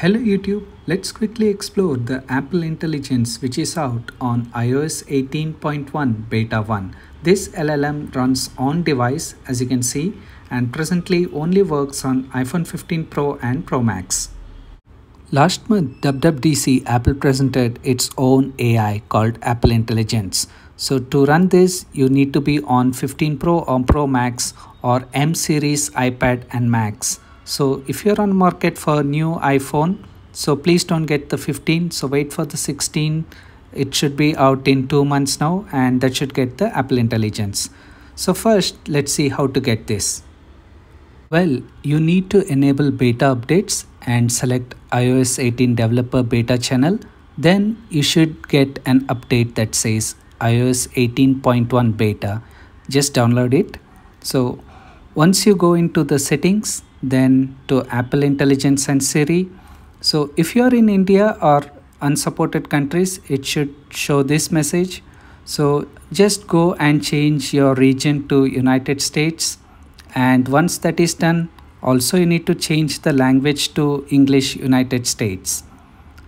Hello YouTube, let's quickly explore the Apple Intelligence which is out on iOS 18.1 Beta 1. This LLM runs on device as you can see and presently only works on iPhone 15 Pro and Pro Max. Last month WWDC Apple presented its own AI called Apple Intelligence. So to run this you need to be on 15 Pro or Pro Max or M series iPad and Macs so if you're on market for new iphone so please don't get the 15 so wait for the 16 it should be out in two months now and that should get the apple intelligence. So first let's see how to get this. Well you need to enable beta updates and select ios 18 developer beta channel. Then you should get an update that says ios 18.1 beta. Just download it. So once you go into the settings then to Apple Intelligence and Siri. So if you are in India or unsupported countries, it should show this message. So just go and change your region to United States. And once that is done, also you need to change the language to English United States.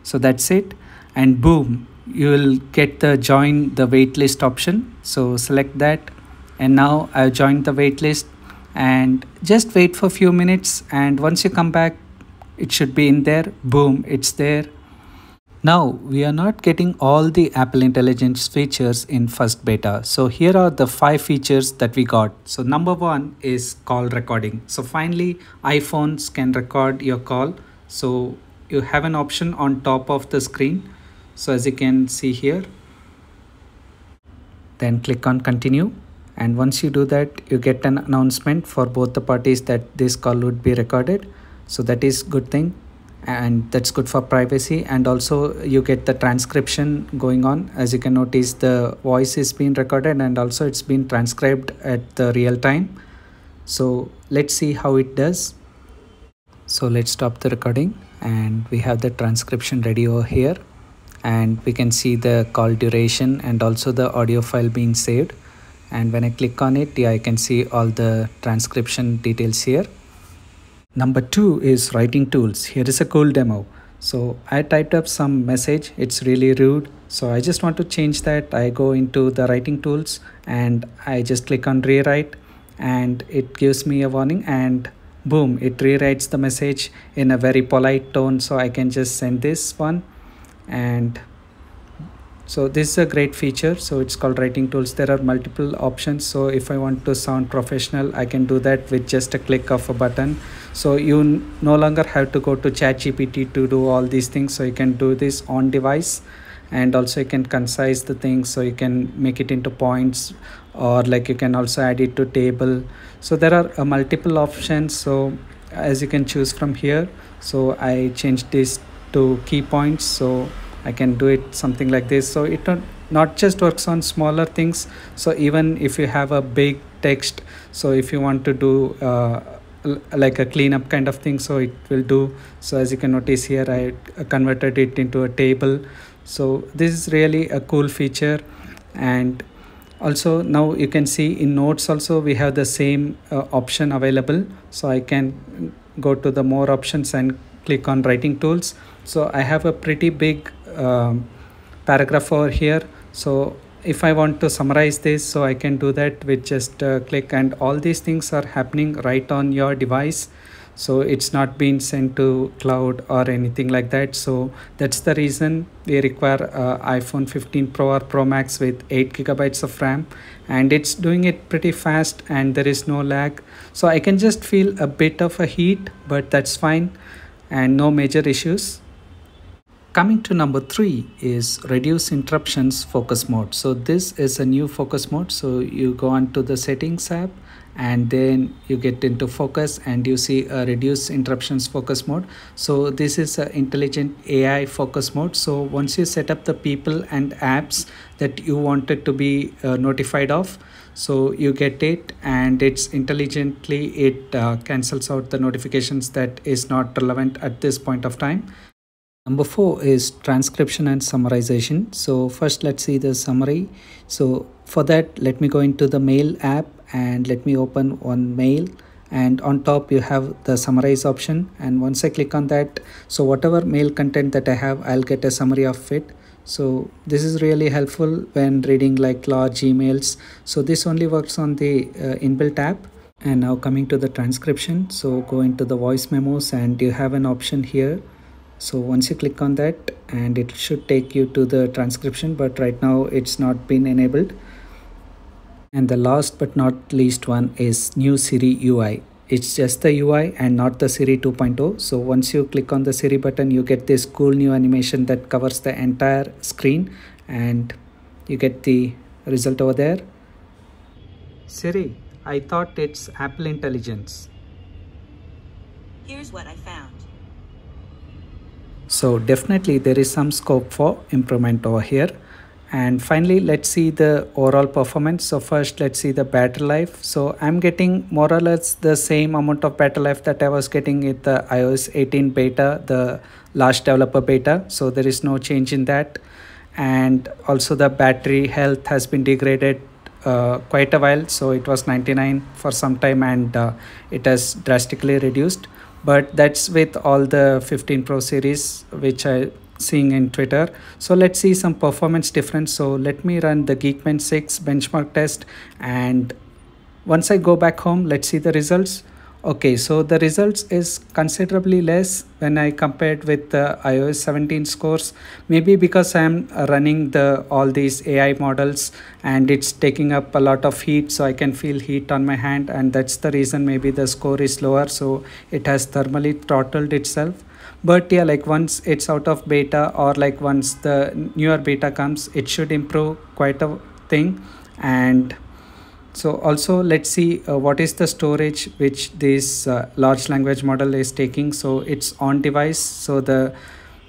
So that's it. And boom, you will get the join the waitlist option. So select that. And now I've joined the waitlist and just wait for a few minutes and once you come back it should be in there. Boom it's there. Now we are not getting all the apple intelligence features in first beta. So here are the five features that we got. So number one is call recording. So finally iphones can record your call. So you have an option on top of the screen. So as you can see here then click on continue and once you do that you get an announcement for both the parties that this call would be recorded. So that is good thing and that's good for privacy. And also you get the transcription going on. As you can notice the voice is being recorded and also it's been transcribed at the real time. So let's see how it does. So let's stop the recording and we have the transcription ready over here. And we can see the call duration and also the audio file being saved and when I click on it yeah I can see all the transcription details here. Number two is writing tools. Here is a cool demo. So I typed up some message. It's really rude. So I just want to change that. I go into the writing tools and I just click on rewrite. And it gives me a warning and boom it rewrites the message in a very polite tone. So I can just send this one. And so this is a great feature. So it's called writing tools. There are multiple options. So if i want to sound professional i can do that with just a click of a button. So you no longer have to go to ChatGPT to do all these things. So you can do this on device. And also you can concise the things. So you can make it into points. Or like you can also add it to table. So there are uh, multiple options. So as you can choose from here. So i changed this to key points. So I can do it something like this. So it not not just works on smaller things. So even if you have a big text so if you want to do uh, like a cleanup kind of thing so it will do. So as you can notice here I converted it into a table. So this is really a cool feature. And also now you can see in notes also we have the same uh, option available. So I can go to the more options and click on writing tools. So I have a pretty big um, paragraph over here. So if I want to summarize this so I can do that with just click and all these things are happening right on your device. So it's not being sent to cloud or anything like that. So that's the reason we require uh, iphone 15 pro or pro max with 8 gigabytes of ram. And it's doing it pretty fast and there is no lag. So i can just feel a bit of a heat but that's fine and no major issues Coming to number three is reduce interruptions focus mode. So this is a new focus mode. So you go on to the settings app and then you get into focus and you see a reduce interruptions focus mode. So this is an intelligent AI focus mode. So once you set up the people and apps that you wanted to be uh, notified of, so you get it and it's intelligently it uh, cancels out the notifications that is not relevant at this point of time Number four is transcription and summarization. So first let's see the summary. So for that, let me go into the mail app and let me open one mail. And on top you have the summarize option. And once i click on that so whatever mail content that i have i'll get a summary of it. So this is really helpful when reading like large emails. So this only works on the uh, inbuilt app. And now coming to the transcription. So go into the voice memos and you have an option here so once you click on that and it should take you to the transcription but right now it's not been enabled and the last but not least one is new Siri UI. It's just the UI and not the Siri 2.0. So once you click on the Siri button, you get this cool new animation that covers the entire screen and you get the result over there. Siri, I thought it's Apple Intelligence. Here's what I found. So definitely there is some scope for improvement over here. And finally let's see the overall performance. So first let's see the battery life. So i'm getting more or less the same amount of battery life that i was getting with the ios 18 beta the last developer beta. So there is no change in that. And also the battery health has been degraded uh, quite a while. So it was 99 for some time and uh, it has drastically reduced but that's with all the 15 pro series which i seeing in Twitter. So let's see some performance difference. So let me run the Geekbench 6 benchmark test and once I go back home, let's see the results. Okay, so the results is considerably less when I compared with the iOS 17 scores. Maybe because I'm running the all these AI models and it's taking up a lot of heat, so I can feel heat on my hand, and that's the reason maybe the score is lower. So it has thermally throttled itself but yeah like once it's out of beta or like once the newer beta comes it should improve quite a thing and so also let's see uh, what is the storage which this uh, large language model is taking. So it's on device. So the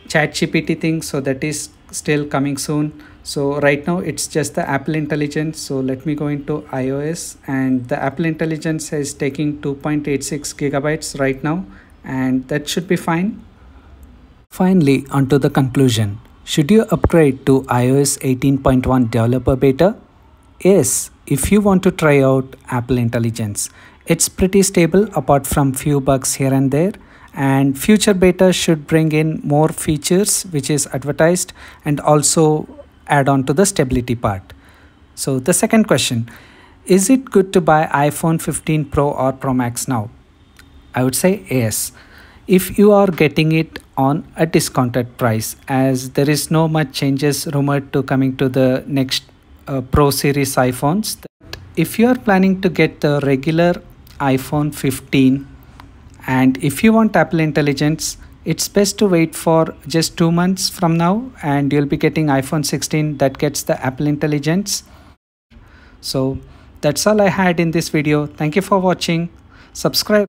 chat gpt thing so that is still coming soon. So right now it's just the apple intelligence. So let me go into ios and the apple intelligence is taking 2.86 gigabytes right now. And that should be fine. Finally, onto the conclusion. Should you upgrade to iOS 18.1 developer beta? Yes, if you want to try out Apple Intelligence. It's pretty stable apart from few bugs here and there and future beta should bring in more features which is advertised and also add on to the stability part. So the second question, is it good to buy iPhone 15 Pro or Pro Max now? I would say yes if you are getting it on a discounted price as there is no much changes rumored to coming to the next uh, pro series iphones if you are planning to get the regular iphone 15 and if you want apple intelligence it's best to wait for just two months from now and you'll be getting iphone 16 that gets the apple intelligence. So that's all i had in this video. Thank you for watching. Subscribe